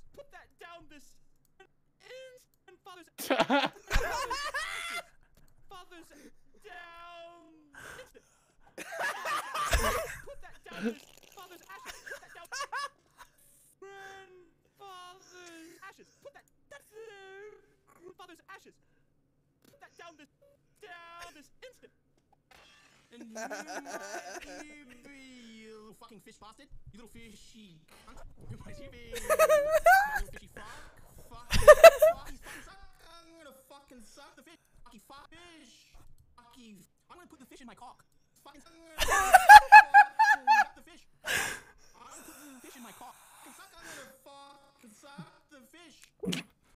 guys, put that down this instant, fathers. fathers down. put that down this fathers ashes. Put that down. Grandfather's ashes. Put that. down. their grandfather's ashes. Put that down this down this instant. And you might be, you fucking fish bastard. You little fishy. Cunt. Fucking suck the fish. Fucky fuck fish. Fucky. I'm gonna put the fish in my cock. Fucking